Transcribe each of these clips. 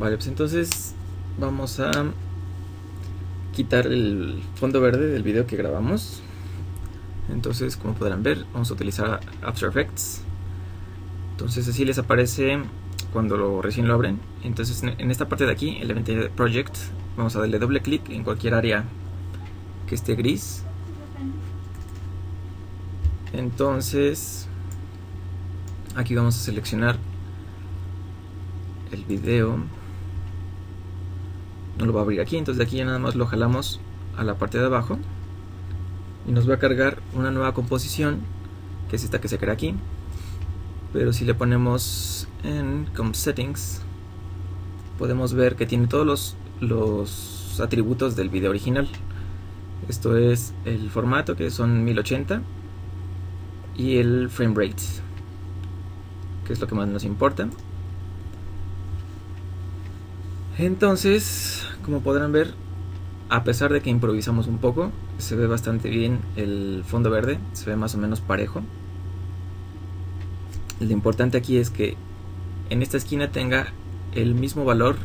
Vale, pues entonces vamos a quitar el fondo verde del video que grabamos. Entonces, como podrán ver, vamos a utilizar After Effects. Entonces así les aparece cuando lo, recién lo abren. Entonces en esta parte de aquí, el Event Project, vamos a darle doble clic en cualquier área que esté gris. Entonces aquí vamos a seleccionar el video no lo va a abrir aquí. Entonces de aquí ya nada más lo jalamos a la parte de abajo y nos va a cargar una nueva composición que es esta que se crea aquí. Pero si le ponemos en com settings podemos ver que tiene todos los, los atributos del video original. Esto es el formato que son 1080 y el frame rate que es lo que más nos importa entonces como podrán ver a pesar de que improvisamos un poco se ve bastante bien el fondo verde se ve más o menos parejo. Lo importante aquí es que en esta esquina tenga el mismo valor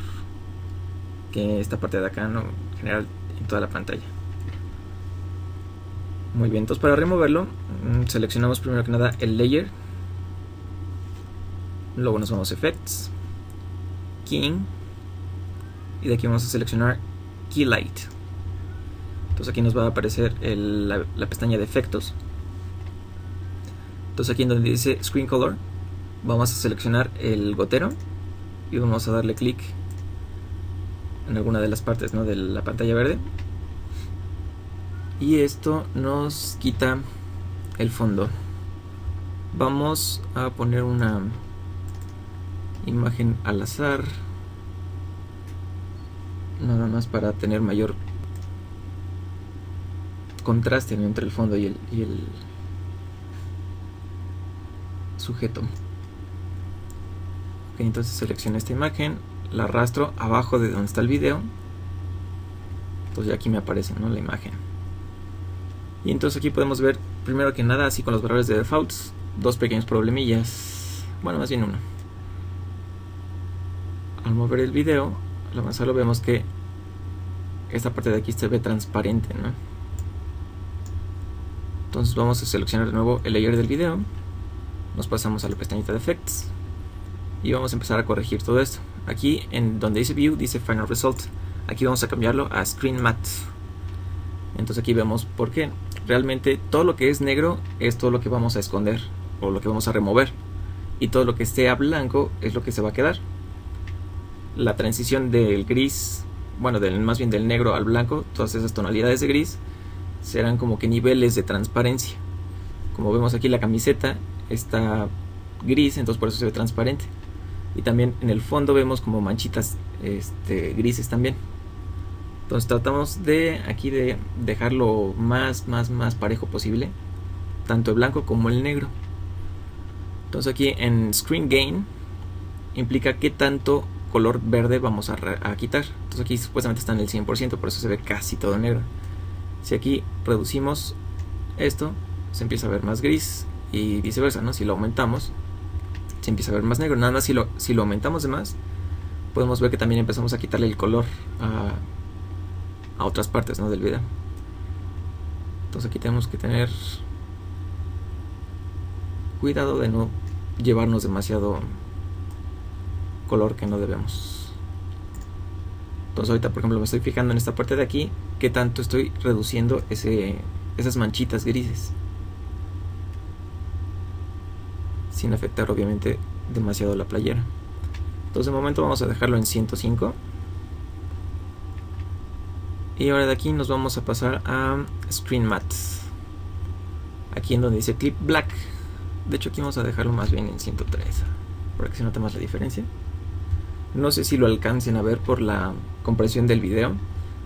que esta parte de acá, en general en toda la pantalla. Muy bien, entonces para removerlo mm, seleccionamos primero que nada el layer, luego nos vamos a Effects, King y de aquí vamos a seleccionar Key Light. Entonces aquí nos va a aparecer la, pestaña de efectos entonces aquí en donde dice Screen Color vamos a seleccionar el gotero y vamos a darle clic en alguna de las partes ¿no? de la pantalla verde y esto nos quita el fondo vamos a poner una imagen al azar nada más para tener mayor contraste entre el fondo y el, y el sujeto. entonces selecciono esta imagen, la arrastro abajo de donde está el video. Entonces ya aquí me aparece la imagen. Y entonces aquí podemos ver, primero que nada, así con los valores de defaults, dos pequeños problemillas. Bueno, más bien uno. Al mover el video, al avanzarlo vemos que esta parte de aquí se ve transparente, Entonces vamos a seleccionar de nuevo el layer del video nos pasamos a la pestañita de Effects y vamos a empezar a corregir todo esto. Aquí en donde dice View dice Final Result. Aquí vamos a cambiarlo a Screen Matte. Entonces aquí vemos por qué. Realmente todo lo que es negro es todo lo que vamos a esconder o lo que vamos a remover. Y todo lo que esté a blanco es lo que se va a quedar. La transición del gris, bueno, del, más bien del negro al blanco, todas esas tonalidades de gris serán como que niveles de transparencia. Como vemos aquí la camiseta está gris, entonces por eso se ve transparente. Y también en el fondo vemos como manchitas este, grises también. Entonces tratamos de aquí de dejarlo más, más, más parejo posible. Tanto el blanco como el negro. Entonces aquí en Screen Gain implica qué tanto color verde vamos a, quitar. Entonces aquí supuestamente está en el 100%, por eso se ve casi todo negro. Si aquí reducimos esto, se empieza a ver más gris y viceversa, ¿no? Si lo aumentamos, se empieza a ver más negro. Nada más si lo, si lo aumentamos de más, podemos ver que también empezamos a quitarle el color a, a otras partes ¿no? del video. Entonces aquí tenemos que tener cuidado de no llevarnos demasiado color que no debemos. Entonces ahorita por ejemplo me estoy fijando en esta parte de aquí que tanto estoy reduciendo esas manchitas grises. sin afectar obviamente demasiado la playera. Entonces de momento vamos a dejarlo en 105. Y ahora de aquí nos vamos a pasar a Screen Matte. Aquí en donde dice Clip Black. De hecho aquí vamos a dejarlo más bien en 103. Para que se note más la diferencia. No sé si lo alcancen a ver por la compresión del video.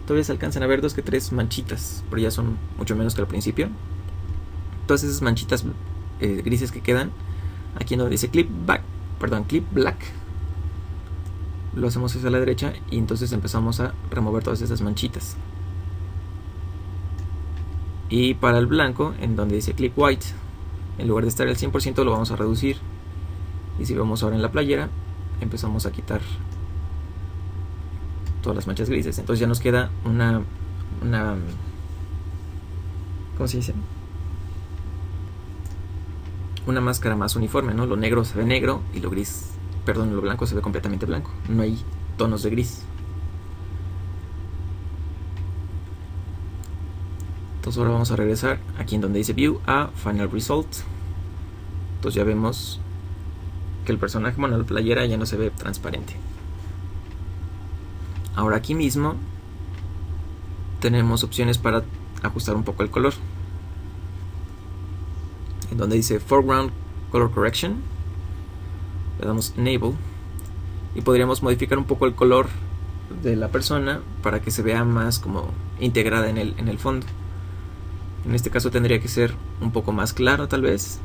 Todavía se alcanzan a ver dos que tres manchitas. Pero ya son mucho menos que al principio. Todas esas manchitas eh, grises que quedan aquí donde dice clip back, perdón, clip black, lo hacemos hacia la derecha y entonces empezamos a remover todas esas manchitas. Y para el blanco, en donde dice clip white, en lugar de estar al 100% lo vamos a reducir. Y si vemos ahora en la playera, empezamos a quitar todas las manchas grises. Entonces ya nos queda una, una ¿cómo se dice? Una máscara más uniforme, ¿no? Lo negro se ve negro y lo gris, perdón, lo blanco se ve completamente blanco. No hay tonos de gris. Entonces ahora vamos a regresar aquí en donde dice View a Final Result. Entonces ya vemos que el personaje, bueno, la playera ya no se ve transparente. Ahora aquí mismo tenemos opciones para ajustar un poco el color. En donde dice Foreground Color Correction, le damos Enable y podríamos modificar un poco el color de la persona para que se vea más como integrada en el, en el fondo. En este caso tendría que ser un poco más claro tal vez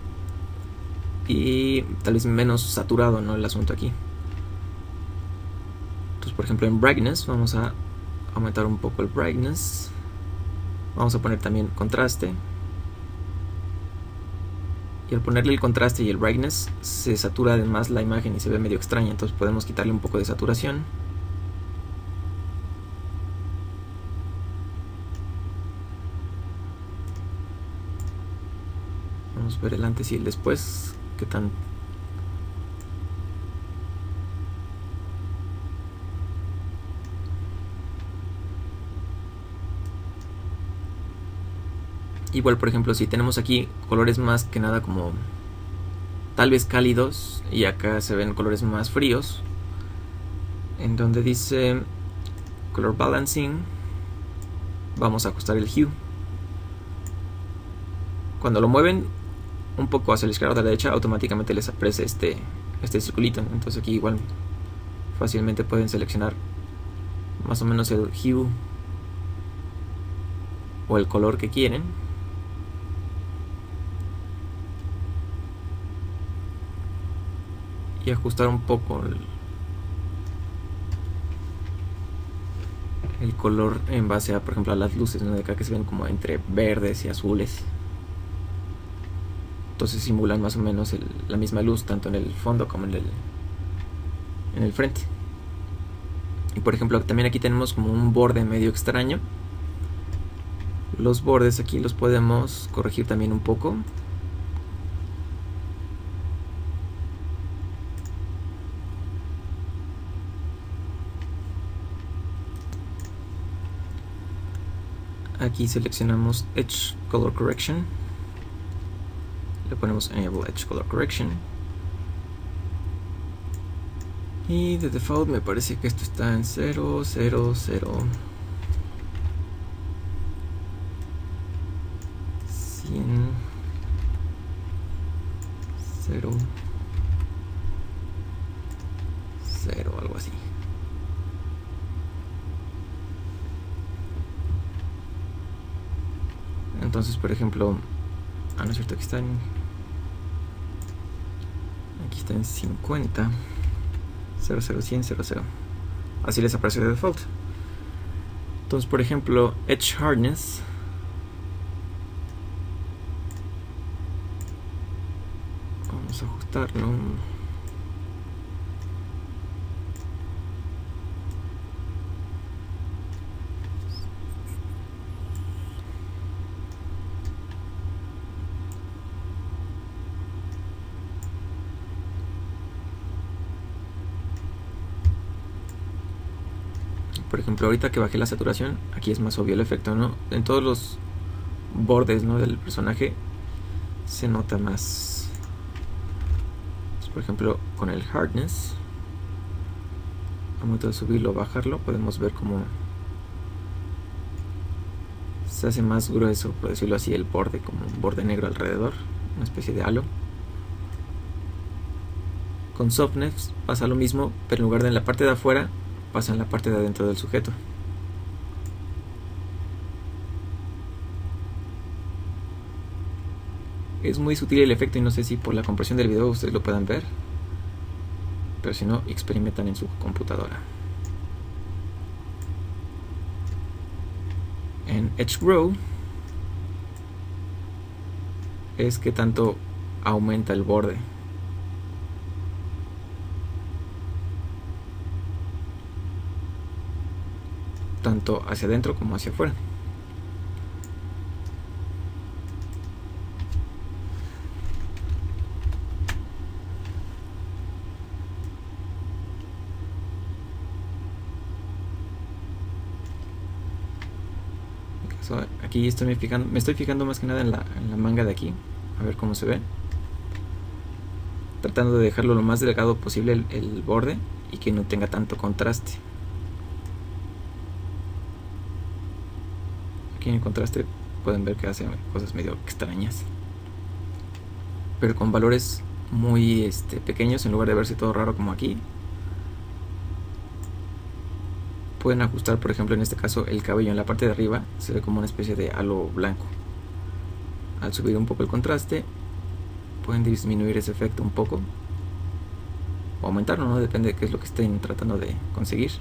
y tal vez menos saturado ¿no? el asunto aquí. Entonces por ejemplo en brightness vamos a aumentar un poco el brightness. Vamos a poner también contraste. Y al ponerle el contraste y el brightness se satura además la imagen y se ve medio extraña. Entonces podemos quitarle un poco de saturación. Vamos a ver el antes y el después. Igual, por ejemplo, si tenemos aquí colores más que nada como tal vez cálidos y acá se ven colores más fríos, en donde dice color balancing, vamos a ajustar el hue. Cuando lo mueven un poco hacia la izquierda o la derecha, automáticamente les aparece este, este circulito. Entonces aquí igual fácilmente pueden seleccionar más o menos el hue o el color que quieren. y ajustar un poco el, color en base a, por ejemplo, a las luces de acá que se ven como entre verdes y azules. Entonces simulan más o menos la misma luz tanto en el fondo como en el, en el frente. Y por ejemplo, también aquí tenemos como un borde medio extraño. Los bordes aquí los podemos corregir también un poco. aquí seleccionamos Edge Color Correction le ponemos Enable Edge Color Correction. Y de default me parece que esto está en 0, 0, 0 100 0 0, algo así. Entonces, por ejemplo, ah, no es cierto, aquí está en, aquí está en 50, 00, 100, 00. Así les aparece de default. Entonces, por ejemplo, Edge Hardness. Vamos a ajustarlo. Por ejemplo ahorita que bajé la saturación aquí es más obvio el efecto no en todos los bordes ¿no? del personaje se nota más. Por ejemplo con el hardness a momento de subirlo o bajarlo podemos ver cómo se hace más grueso por decirlo así el borde como un borde negro alrededor una especie de halo. Con softness pasa lo mismo pero en lugar de en la parte de afuera pasa en la parte de adentro del sujeto. Es muy sutil el efecto y no sé si por la compresión del video ustedes lo puedan ver. Pero si no, experimentan en su computadora. En Edge Grow es que tanto aumenta el borde. Tanto hacia adentro como hacia afuera. aquí estoy me, estoy fijando más que nada en la manga de aquí, a ver cómo se ve tratando de dejarlo lo más delgado posible el, borde y que no tenga tanto contraste. El contraste pueden ver que hace cosas medio extrañas. Pero con valores muy este, pequeños en lugar de verse todo raro como aquí. Pueden ajustar, por ejemplo, en este caso el cabello en la parte de arriba se ve como una especie de halo blanco. Al subir un poco el contraste pueden disminuir ese efecto un poco o aumentarlo, ¿no? Depende de qué es lo que estén tratando de conseguir.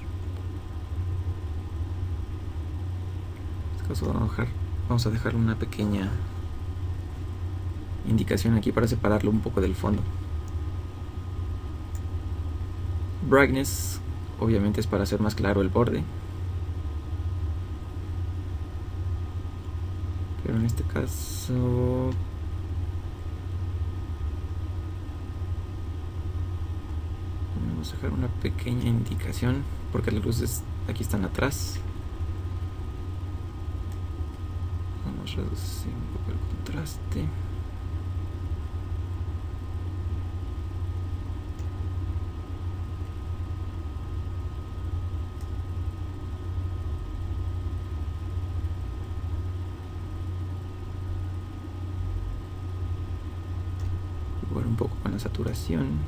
Vamos a dejar una pequeña indicación aquí para separarlo un poco del fondo. Brightness obviamente es para hacer más claro el borde. Pero en este caso vamos a dejar una pequeña indicación porque las luces aquí están atrás vamos a reducir un poco el contraste. Jugar un poco con la saturación.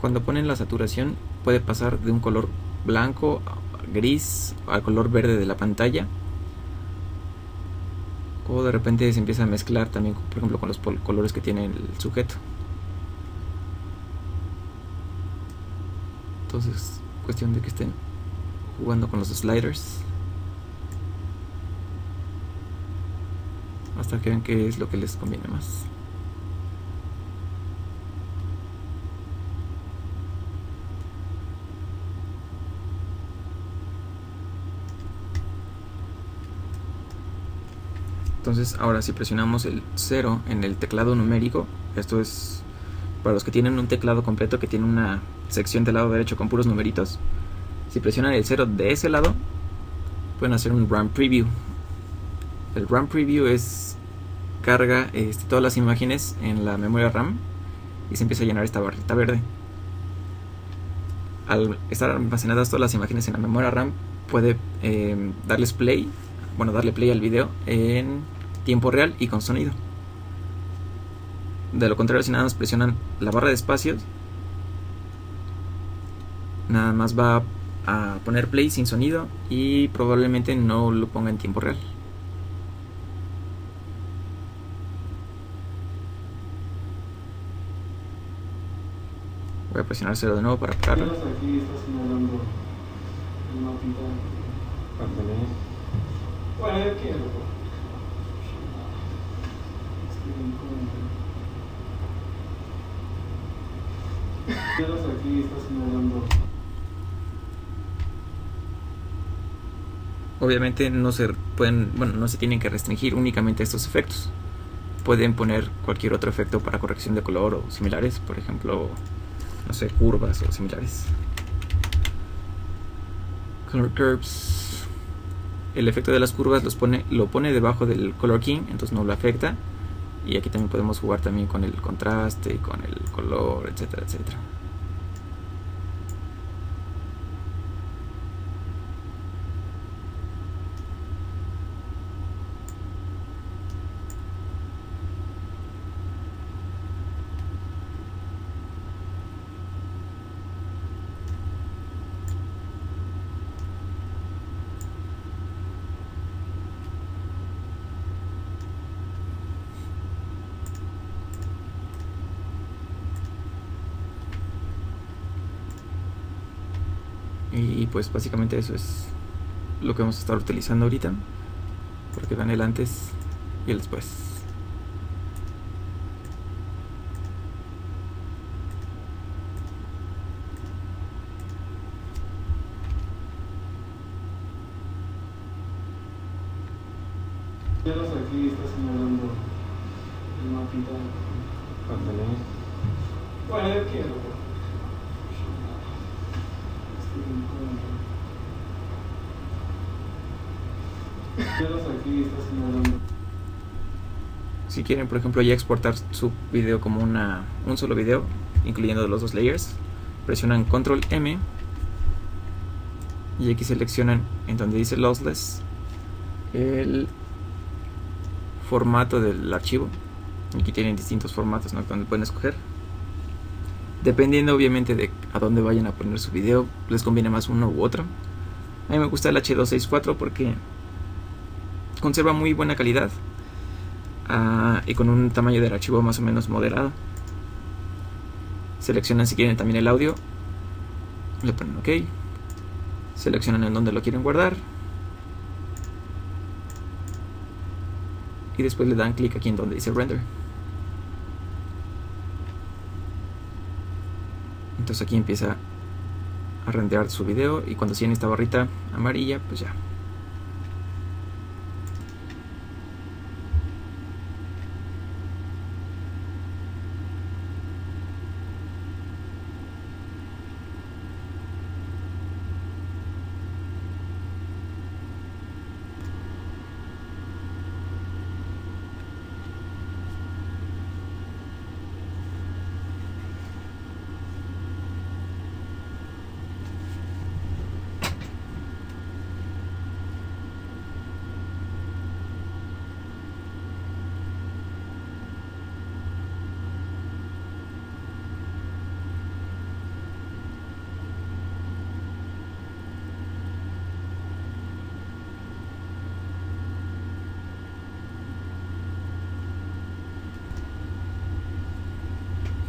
Cuando ponen la saturación puede pasar de un color blanco, gris, al color verde de la pantalla. O de repente se empieza a mezclar también, por ejemplo, con los colores que tiene el sujeto. Entonces, cuestión de que estén jugando con los sliders. Hasta que vean qué es lo que les conviene más. Entonces ahora si presionamos el 0 en el teclado numérico, esto es para los que tienen un teclado completo que tiene una sección del lado derecho con puros numeritos, si presionan el 0 de ese lado, pueden hacer un run preview. El run preview es carga este, todas las imágenes en la memoria RAM y se empieza a llenar esta barrita verde. Al estar almacenadas todas las imágenes en la memoria RAM, puede eh, darles play bueno, darle play al video en tiempo real y con sonido. De lo contrario, si nada más presionan la barra de espacios, nada más va a poner play sin sonido y probablemente no lo ponga en tiempo real. Voy a presionar cero de nuevo para pararlo. Obviamente no se pueden, bueno, no se tienen que restringir únicamente a estos efectos. Pueden poner cualquier otro efecto para corrección de color o similares, por ejemplo, no sé, curvas o similares. Color curves el efecto de las curvas los pone, lo pone debajo del color king, entonces no lo afecta. Y aquí también podemos jugar también con el contraste, con el color, etcétera, etcétera. Y pues básicamente eso es lo que vamos a estar utilizando ahorita. Porque van el antes y el después. Ya los aquí está señalando el mapita. ¿Cuál Bueno, yo quiero. Si quieren, por ejemplo, ya exportar su video como una, un solo video, incluyendo los dos layers, presionan Control M y aquí seleccionan en donde dice Lossless el formato del archivo. Aquí tienen distintos formatos ¿no? donde pueden escoger. Dependiendo obviamente de a dónde vayan a poner su video, les conviene más uno u otro. A mí me gusta el H264 porque conserva muy buena calidad ah, y con un tamaño del archivo más o menos moderado. Seleccionan si quieren también el audio, le ponen OK, seleccionan en dónde lo quieren guardar y después le dan clic aquí en donde dice render. Entonces aquí empieza a renderar su video y cuando tiene esta barrita amarilla, pues ya.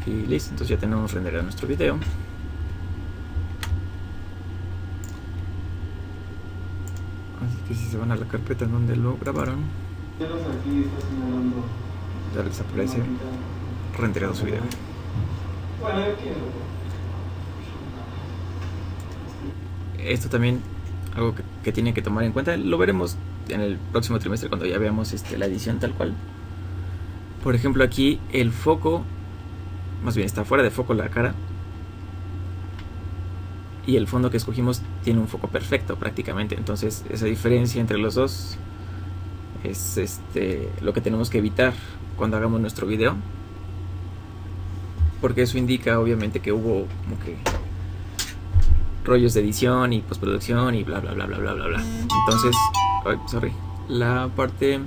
Y listo, entonces ya tenemos renderado nuestro video. Así que si se van a la carpeta donde lo grabaron, Ya les aparece renderado su video. Esto también algo que, que tienen que tomar en cuenta, lo veremos en el próximo trimestre cuando ya veamos este, la edición tal cual. Por ejemplo aquí el foco, más bien está fuera de foco la cara. Y el fondo que escogimos tiene un foco perfecto prácticamente. Entonces esa diferencia entre los dos es este, lo que tenemos que evitar cuando hagamos nuestro video. Porque eso indica obviamente que hubo como que rollos de edición y postproducción y bla bla bla bla bla bla bla. Entonces, sorry, la parte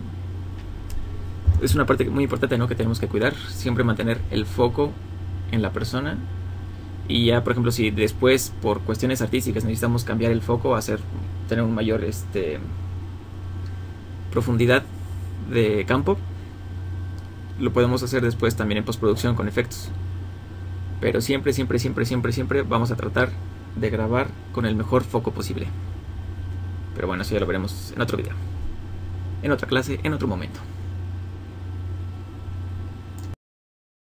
es una parte muy importante, ¿no? Que tenemos que cuidar, siempre mantener el foco en la persona y ya, por ejemplo, si después por cuestiones artísticas necesitamos cambiar el foco, hacer tener un mayor este profundidad de campo, lo podemos hacer después también en postproducción con efectos. Pero siempre, siempre, siempre, siempre, siempre vamos a tratar de grabar con el mejor foco posible. Pero bueno, eso ya lo veremos en otro video. En otra clase, en otro momento.